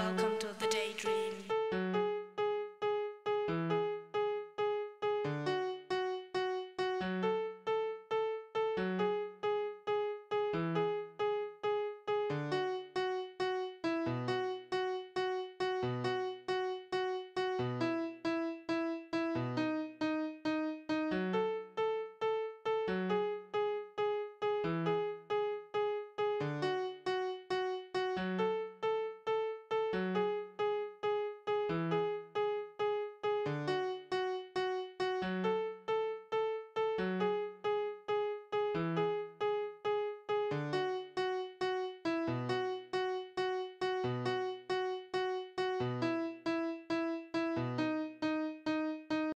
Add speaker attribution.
Speaker 1: Welcome to the